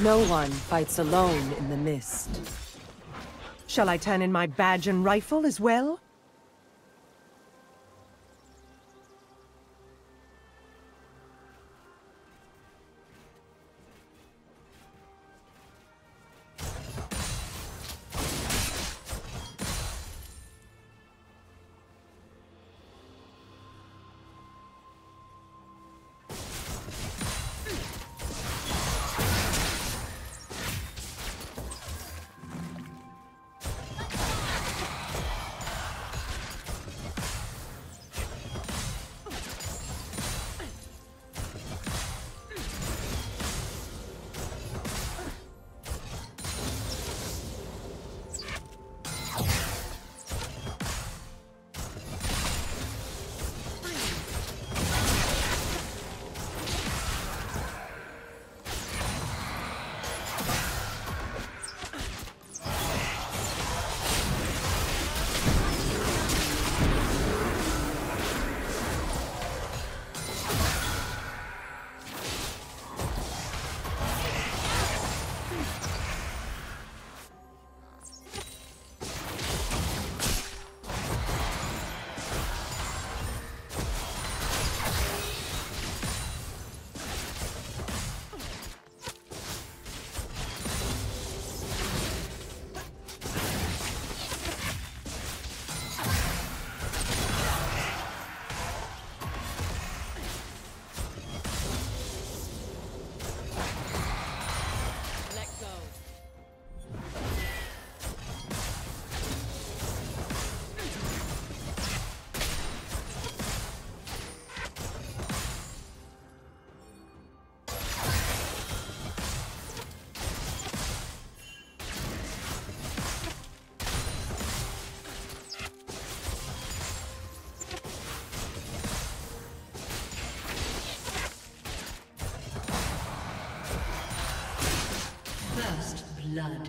No one fights alone in the mist. Shall I turn in my badge and rifle as well? First blood.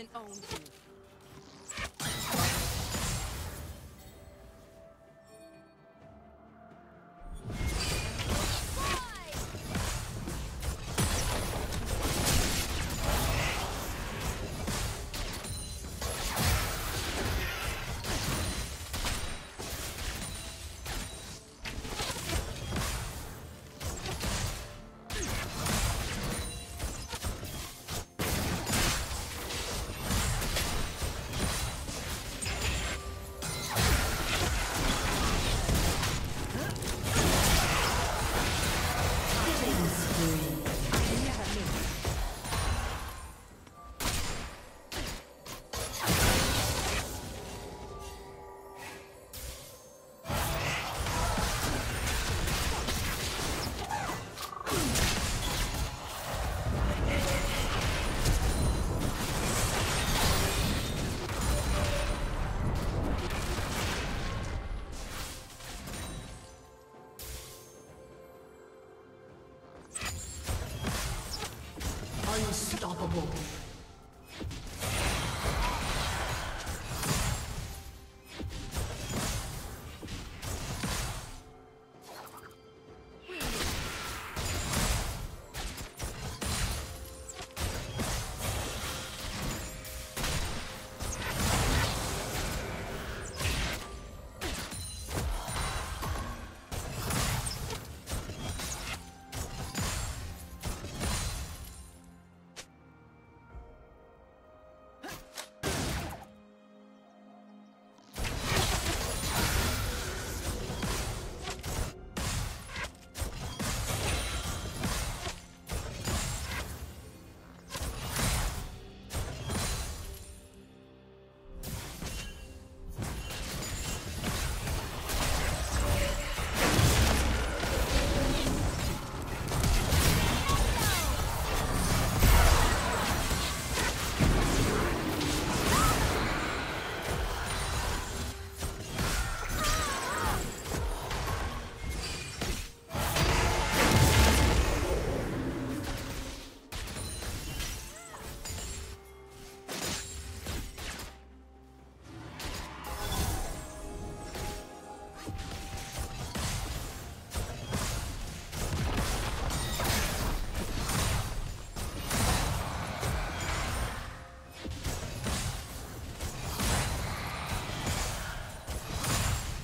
Doesn't own you.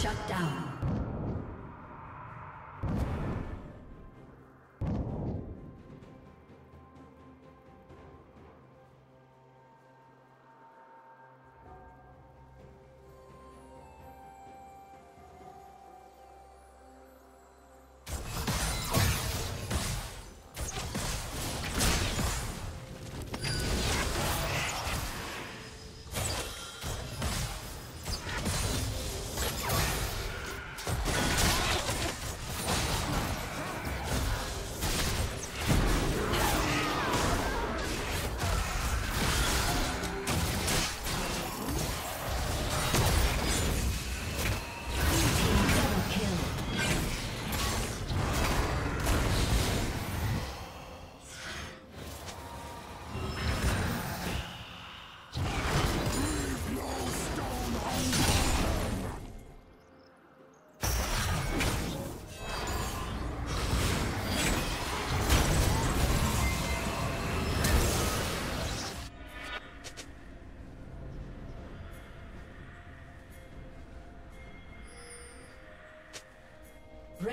Shut down.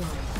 Destroyed.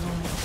destroyed.